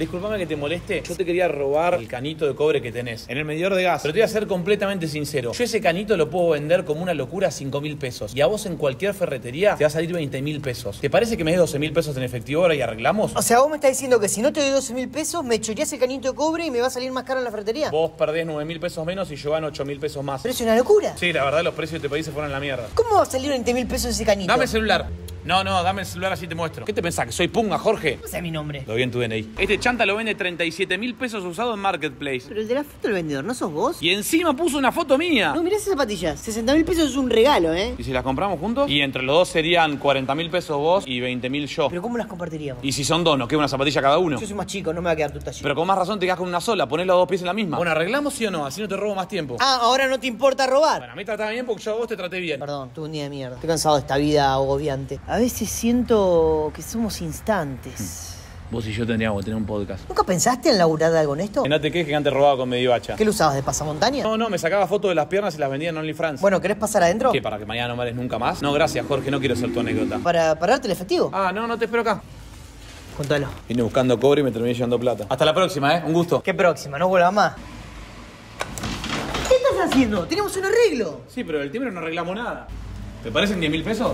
Disculpame que te moleste. Yo te quería robar el canito de cobre que tenés en el medidor de gas. Pero te voy a ser completamente sincero. Yo ese canito lo puedo vender como una locura a 5 mil pesos. Y a vos en cualquier ferretería te va a salir 20 mil pesos. ¿Te parece que me des 12 mil pesos en efectivo ahora y arreglamos? O sea, vos me estás diciendo que si no te doy 12 mil pesos, me choreás el canito de cobre y me va a salir más caro en la ferretería. Vos perdés 9 mil pesos menos y yo gano 8 mil pesos más. Pero es una locura. Sí, la verdad los precios de este país se fueron a la mierda. ¿Cómo va a salir 20 mil pesos ese canito? Dame el celular. No, no, dame el celular así te muestro. ¿Qué te pensás? ¿Que soy punga, Jorge? ¿Cómo sea mi nombre? Lo vi en tu DNI. Este chanta lo vende 37 mil pesos usado en Marketplace. Pero el de la foto del vendedor, ¿no sos vos? Y encima puso una foto mía. No, mirá esas zapatillas. 60 mil pesos es un regalo, ¿eh? ¿Y si las compramos juntos? Y entre los dos serían 40 mil pesos vos y 20 mil yo. Pero ¿cómo las compartiríamos? Y si son dos, nos queda una zapatilla cada uno. Yo soy más chico, no me va a quedar tu talla. Pero con más razón te quedas con una sola, ponés los dos pies en la misma. Bueno, ¿arreglamos sí o no? Así no te robo más tiempo. Ah, ahora no te importa robar. Bueno, a mí trataba bien porque yo a vos te traté bien. Perdón, tuve un día de mierda. Estoy cansado de esta vida agobiante. A veces siento que somos instantes. Vos y yo tendríamos que tener un podcast. ¿Nunca pensaste en laburar de algo en esto? Que no te quejes que antes robaba con Medivacha. ¿Qué lo usabas de pasamontaña? No, no, me sacaba fotos de las piernas y las vendía en OnlyFans. Bueno, ¿querés pasar adentro? ¿Qué? ¿Para que mañana no vales nunca más? No, gracias, Jorge, no quiero ser tu anécdota. ¿Para pararte el efectivo? Ah, no, no te espero acá. Contalo. Vine buscando cobre y me terminé llevando plata. Hasta la próxima, ¿eh? Un gusto. ¿Qué próxima? ¿No vuelva más? ¿Qué estás haciendo? Tenemos un arreglo. Sí, pero el timbre no arreglamos nada. ¿Te parecen 10 mil pesos?